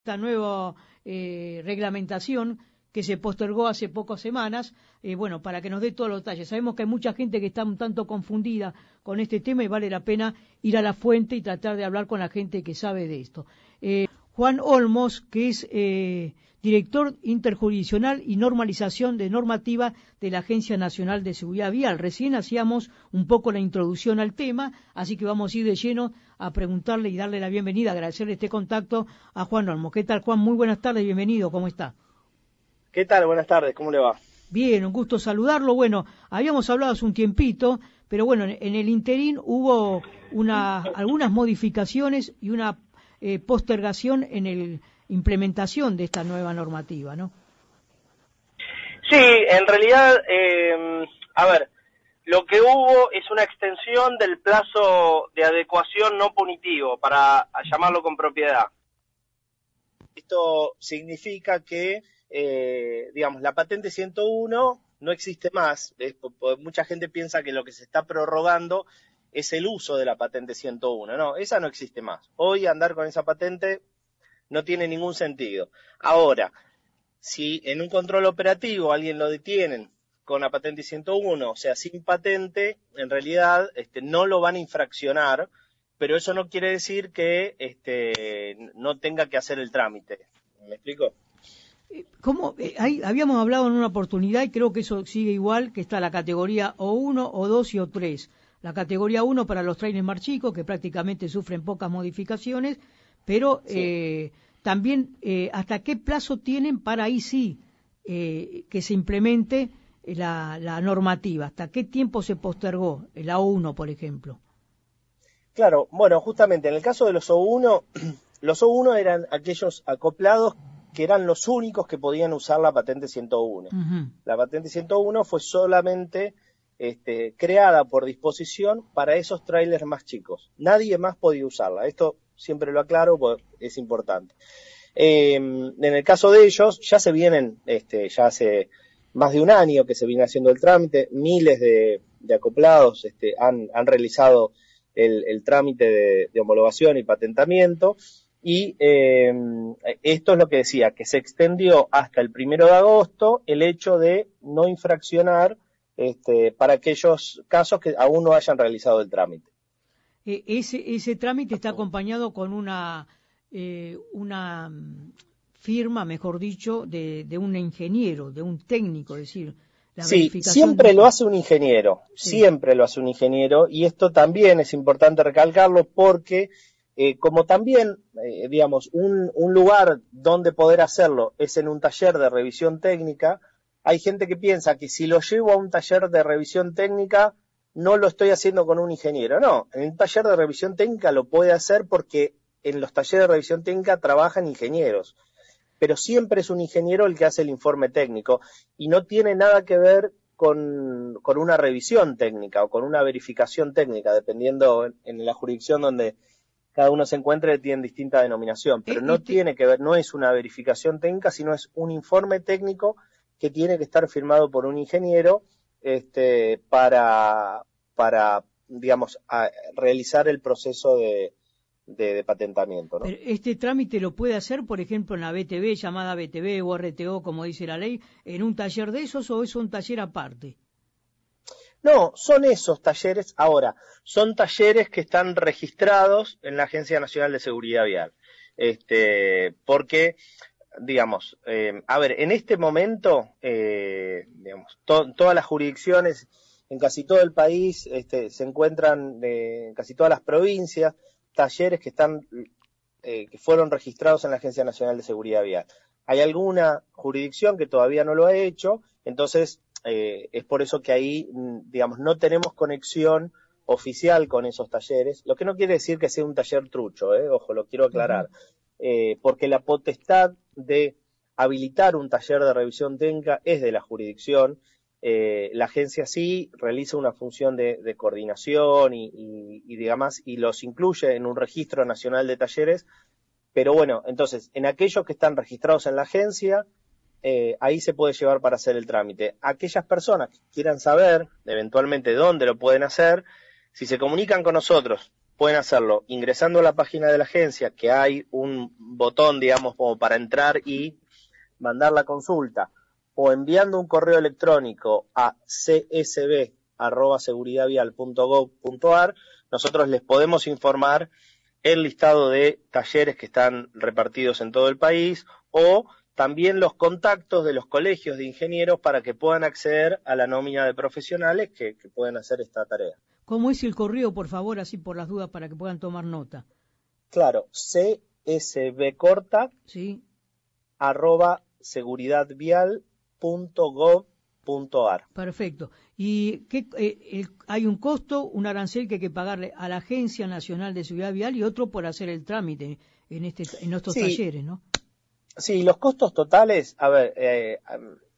esta nueva eh, reglamentación que se postergó hace pocas semanas, eh, bueno, para que nos dé todos los detalles. Sabemos que hay mucha gente que está un tanto confundida con este tema y vale la pena ir a la fuente y tratar de hablar con la gente que sabe de esto. Eh, Juan Olmos, que es director interjurisdiccional y normalización de normativa de la Agencia Nacional de Seguridad Vial. Recién hacíamos un poco la introducción al tema, así que vamos a ir de lleno a preguntarle y darle la bienvenida, agradecerle este contacto a Juan Olmos. ¿Qué tal, Juan? Muy buenas tardes, bienvenido, ¿cómo está? ¿Qué tal? Buenas tardes, ¿cómo le va? Bien, un gusto saludarlo. Bueno, habíamos hablado hace un tiempito, pero bueno, en el interín hubo una, algunas modificaciones y una eh, postergación en la implementación de esta nueva normativa, ¿no? Sí, en realidad, eh, a ver, lo que hubo es una extensión del plazo de adecuación no punitivo, para llamarlo con propiedad. Esto significa que eh, digamos, la patente 101 no existe más. mucha gente piensa que lo que se está prorrogando es el uso de la patente 101. No, esa no existe más. Hoy andar con esa patente no tiene ningún sentido. Ahora, si en un control operativo alguien lo detienen con la patente 101, o sea, sin patente, en realidad este, no lo van a infraccionar, pero eso no quiere decir que este, no tenga que hacer el trámite. ¿Me explico? ¿Cómo? Eh, habíamos hablado en una oportunidad y creo que eso sigue igual, que está la categoría O1, O2 y O3. La categoría 1 para los trailers más chicos, que prácticamente sufren pocas modificaciones, pero eh, también eh, hasta qué plazo tienen para ahí sí que se implemente la, la, normativa, hasta qué tiempo se postergó, el O1, por ejemplo. Claro, bueno, justamente en el caso de los O1, los O1 eran aquellos acoplados que eran los únicos que podían usar la patente 101. La patente 101 fue solamente este, creada por disposición para esos trailers más chicos. Nadie más podía usarla. Esto siempre lo aclaro porque es importante. Em, en el caso de ellos, ya se vienen, este, ya hace más de un año que se viene haciendo el trámite, miles de, acoplados este, han, realizado el, trámite de homologación y patentamiento y eh, esto es lo que decía, que se extendió hasta el primero de agosto el hecho de no infraccionar este, para aquellos casos que aún no hayan realizado el trámite. E, ese, ese trámite está acompañado con una, eh, una mm, firma, mejor dicho, de, de, un ingeniero, de un técnico, es decir, la sí, siempre lo hace un ingeniero, siempre lo hace un ingeniero, y esto también es importante recalcarlo porque eh, como también, eh, digamos, un, lugar donde poder hacerlo es en un taller de revisión técnica, hay gente que piensa que si lo llevo a un taller de revisión técnica, no lo estoy haciendo con un ingeniero. No, en un taller de revisión técnica lo puede hacer porque en los talleres de revisión técnica trabajan ingenieros. Pero siempre es un ingeniero el que hace el informe técnico y no tiene nada que ver con, una revisión técnica o con una verificación técnica, dependiendo en la jurisdicción donde, cada uno se encuentre tiene distinta denominación, pero no tiene que ver, no es una verificación técnica, sino es un informe técnico que tiene que estar firmado por un ingeniero este, para, para, digamos, realizar el proceso de, de, patentamiento. ¿Este trámite lo puede hacer, por ejemplo, en la BTV, llamada BTV o RTO, como dice la ley, en un taller de esos o es un taller aparte? No, son esos talleres. Ahora, son talleres que están registrados en la Agencia Nacional de Seguridad Vial. Este, porque, digamos, eh, a ver, en este momento, eh, digamos, todas las jurisdicciones en casi todo el país este, se encuentran, eh, en casi todas las provincias, talleres que están, que fueron registrados en la Agencia Nacional de Seguridad Vial. Hay alguna jurisdicción que todavía no lo ha hecho, entonces eh, es por eso que ahí, mm, digamos, no tenemos conexión oficial con esos talleres, lo que no quiere decir que sea un taller trucho, ¿eh? ojo, lo quiero aclarar, eh, porque la potestad de habilitar un taller de revisión técnica es de la jurisdicción, la agencia sí realiza una función de, coordinación y, digamos, y los incluye en un registro nacional de talleres, pero bueno, entonces, en aquellos que están registrados en la agencia, eh, ahí se puede llevar para hacer el trámite. Aquellas personas que quieran saber eventualmente dónde lo pueden hacer, si se comunican con nosotros pueden hacerlo ingresando a la página de la agencia, que hay un botón, digamos, como para entrar y mandar la consulta, o enviando un correo electrónico a csb.seguridadvial.gov.ar, nosotros les podemos informar el listado de talleres que están repartidos en todo el país o también los contactos de los colegios de ingenieros para que puedan acceder a la nómina de profesionales que, que pueden hacer esta tarea. ¿Cómo es el correo, por favor, así por las dudas para que puedan tomar nota? Claro, csb corta sí. arroba seguridadvial.gov.ar. Perfecto. ¿Y qué, eh, hay un costo, un arancel que hay que pagarle a la Agencia Nacional de Seguridad Vial y otro por hacer el trámite en, este, en estos talleres, ¿no? Sí, los costos totales, a ver, eh,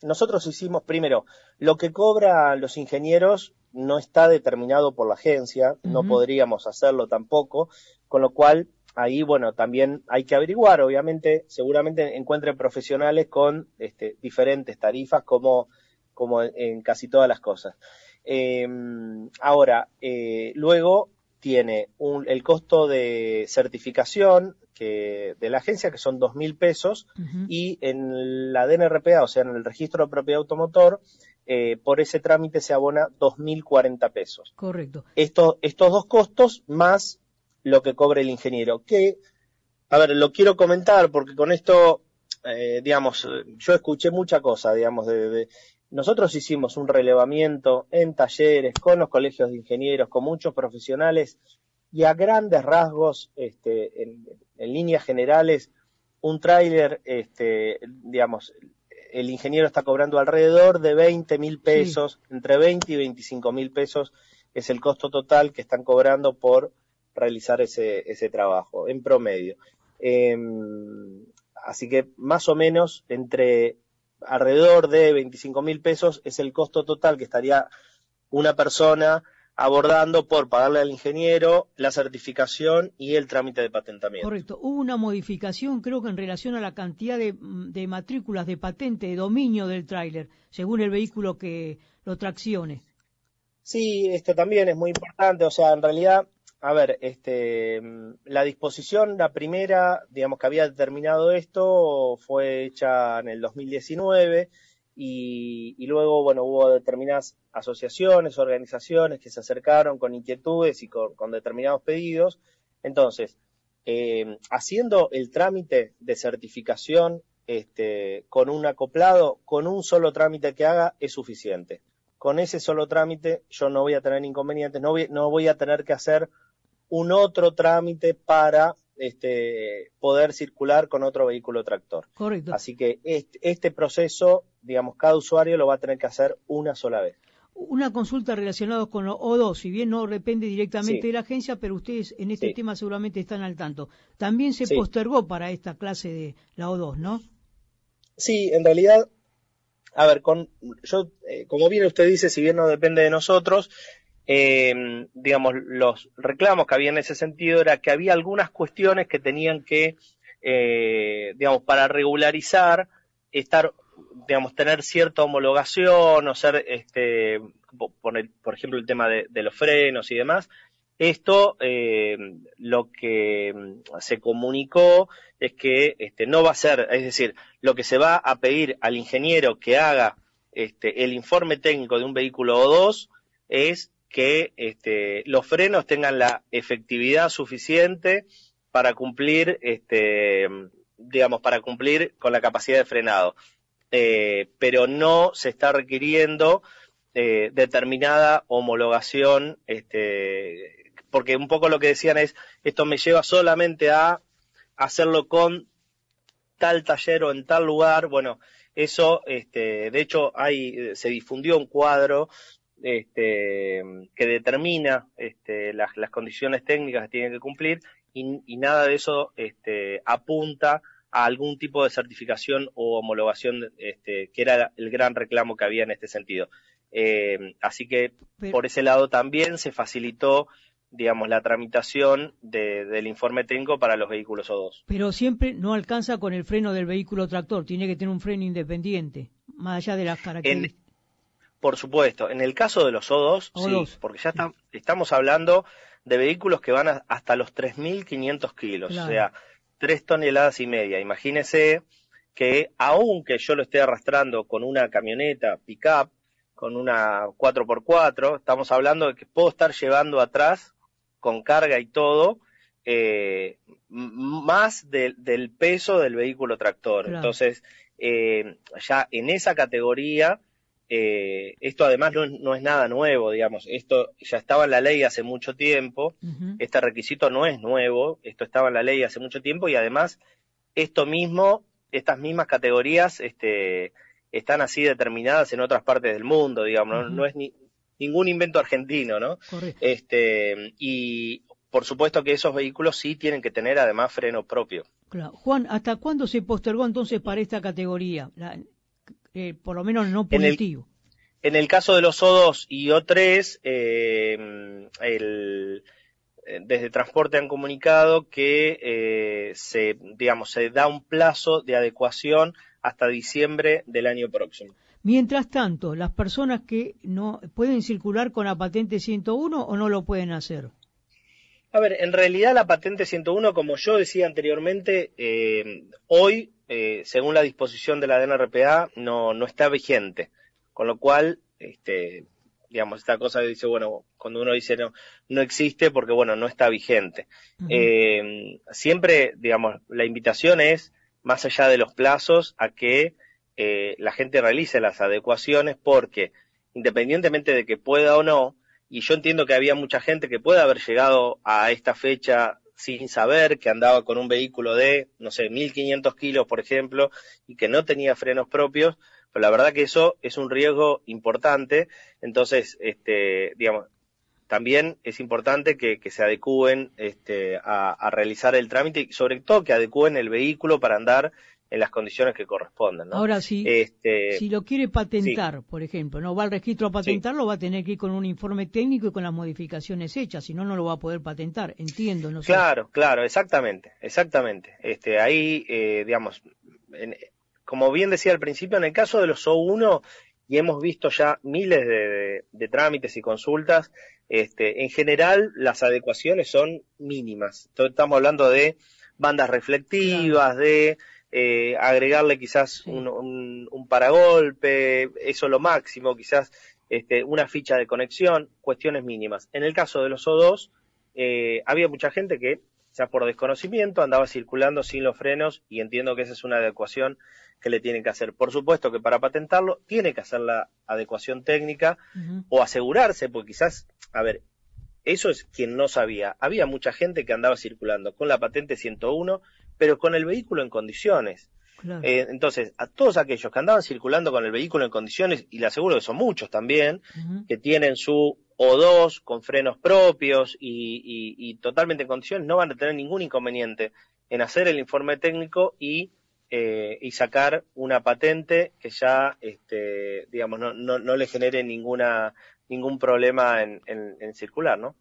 nosotros hicimos primero, lo que cobran los ingenieros no está determinado por la agencia, no podríamos hacerlo tampoco, con lo cual ahí, bueno, también hay que averiguar, obviamente, seguramente encuentren profesionales con este, diferentes tarifas como, como en, casi todas las cosas. Em, ahora, eh, luego tiene un, el costo de certificación que, de la agencia, que son dos mil pesos, y en la DNRPA, o sea, en el registro de propiedad automotor, eh, por ese trámite se abona 2.040 pesos. Correcto. Esto, estos dos costos más lo que cobre el ingeniero. Que, a ver, lo quiero comentar porque con esto, eh, digamos, yo escuché mucha cosa, digamos, de, nosotros hicimos un relevamiento en talleres con los colegios de ingenieros, con muchos profesionales y a grandes rasgos, este, en, en líneas generales, un tráiler, este, digamos, el ingeniero está cobrando alrededor de 20 mil pesos, entre 20 y 25 mil pesos es el costo total que están cobrando por realizar ese, ese trabajo, en promedio. Em, así que más o menos entre alrededor de 25 mil pesos es el costo total que estaría una persona abordando por pagarle al ingeniero la certificación y el trámite de patentamiento. Correcto. Hubo una modificación, creo que en relación a la cantidad de, de matrículas de patente, de dominio del tráiler, según el vehículo que lo traccione. Sí, esto también es muy importante. O sea, en realidad, a ver, este, la disposición, la primera, digamos, que había determinado esto, fue hecha en el 2019 y, luego, bueno, hubo determinadas asociaciones, organizaciones que se acercaron con inquietudes y con, determinados pedidos. Entonces, eh, haciendo el trámite de certificación este, con un acoplado, con un solo trámite que haga, es suficiente. Con ese solo trámite yo no voy a tener inconvenientes, no voy, no voy a tener que hacer un otro trámite para este, poder circular con otro vehículo tractor. Correcto. Así que este, este, proceso, digamos, cada usuario lo va a tener que hacer una sola vez. Una consulta relacionada con los O2, si bien no depende directamente de la agencia, pero ustedes en este tema seguramente están al tanto. También se postergó para esta clase de la O2, ¿no? Sí, en realidad, a ver, con, yo, eh, como bien usted dice, si bien no depende de nosotros, eh, digamos, los reclamos que había en ese sentido era que había algunas cuestiones que tenían que, eh, digamos, para regularizar, estar, digamos, tener cierta homologación o ser, este, por, por ejemplo, el tema de, los frenos y demás. Esto, eh, lo que mm, se comunicó es que este, no va a ser, es decir, lo que se va a pedir al ingeniero que haga este, el informe técnico de un vehículo O2 es que este, los frenos tengan la efectividad suficiente para cumplir, este, digamos, para cumplir con la capacidad de frenado. Eh, pero no se está requiriendo eh, determinada homologación, este, porque un poco lo que decían es, esto me lleva solamente a hacerlo con tal taller o en tal lugar, bueno, eso, este, de hecho, hay, se difundió un cuadro este, que determina este, las, condiciones técnicas que tienen que cumplir y, nada de eso este, apunta a algún tipo de certificación o homologación este, que era el gran reclamo que había en este sentido. Eh, así que por ese lado también se facilitó digamos, la tramitación del informe técnico para los vehículos O2. Pero siempre no alcanza con el freno del vehículo tractor, tiene que tener un freno independiente, más allá de las características. Por supuesto. En el caso de los O2, sí, porque ya estamos hablando de vehículos que van hasta los 3.500 kilos, o sea, 3 toneladas y media. Imagínese que aunque yo lo esté arrastrando con una camioneta pick-up, con una 4x4, estamos hablando de que puedo estar llevando atrás con carga y todo, eh, más del peso del vehículo tractor. Entonces, eh, ya en esa categoría, eh, esto además no, es nada nuevo, digamos, esto ya estaba en la ley hace mucho tiempo, este requisito no es nuevo, esto estaba en la ley hace mucho tiempo y además esto mismo, estas mismas categorías, este, están así determinadas en otras partes del mundo, digamos, no, es ni, ningún invento argentino, ¿no? Este, y por supuesto que esos vehículos sí tienen que tener además freno propio. Claro. Juan, ¿hasta cuándo se postergó entonces para esta categoría? Eh, por lo menos no punitivo. En el, caso de los O2 y O3, eh, el, eh, desde Transporte han comunicado que se, digamos, se da un plazo de adecuación hasta diciembre del año próximo. Mientras tanto, las personas que no pueden circular con la patente 101 o no lo pueden hacer. A ver, en realidad la patente 101, como yo decía anteriormente, eh, hoy, eh, según la disposición de la DNRPA, no, no está vigente. Con lo cual, este, digamos, esta cosa dice, bueno, cuando uno dice no, no existe porque, bueno, no está vigente. Eh, siempre, digamos, la invitación es, más allá de los plazos, a que la gente realice las adecuaciones porque, independientemente de que pueda o no, y yo entiendo que había mucha gente que puede haber llegado a esta fecha sin saber que andaba con un vehículo de, no sé, 1500 kilos, por ejemplo, y que no tenía frenos propios, pero la verdad que eso es un riesgo importante. Entonces, este, digamos, también es importante que, se adecúen este, a, a, realizar el trámite y sobre todo que adecúen el vehículo para andar en las condiciones que correspondan. Ahora, si, este, si lo quiere patentar, por ejemplo, no va al registro a patentarlo, va a tener que ir con un informe técnico y con las modificaciones hechas, si no, no lo va a poder patentar, entiendo. No claro, claro, exactamente, exactamente. Este, ahí, eh, digamos, como bien decía al principio, en el caso de los O1, y hemos visto ya miles de, trámites y consultas, este, en general las adecuaciones son mínimas. estamos hablando de bandas reflectivas, de eh, agregarle quizás un, un, paragolpe, eso lo máximo, quizás este, una ficha de conexión, cuestiones mínimas. En el caso de los O2, eh, había mucha gente que, ya por desconocimiento, andaba circulando sin los frenos y entiendo que esa es una adecuación que le tienen que hacer. Por supuesto que para patentarlo tiene que hacer la adecuación técnica o asegurarse, porque quizás, a ver, eso es quien no sabía. Había mucha gente que andaba circulando con la patente 101 pero con el vehículo en condiciones. Eh, entonces, a todos aquellos que andaban circulando con el vehículo en condiciones, y le aseguro que son muchos también, que tienen su O2 con frenos propios y, totalmente en condiciones, no van a tener ningún inconveniente en hacer el informe técnico y, eh, y sacar una patente que ya, este, digamos, no, no, no le genere ninguna, ningún problema en, en circular, ¿no?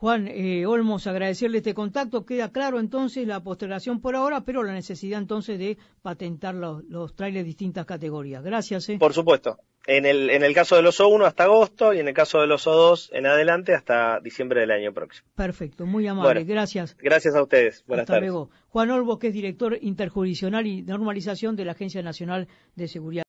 Juan eh, Olmos, agradecerle este contacto. Queda claro entonces la postergación por ahora, pero la necesidad entonces de patentar los, los trailers de distintas categorías. Gracias. Eh. Por supuesto. En el, en el caso de los O1 hasta agosto y en el caso de los O2 en adelante hasta diciembre del año próximo. Perfecto, muy amable. gracias. Gracias a ustedes. Buenas hasta tardes. Luego. Juan Olmos, que es director interjurisdiccional y normalización de la Agencia Nacional de Seguridad.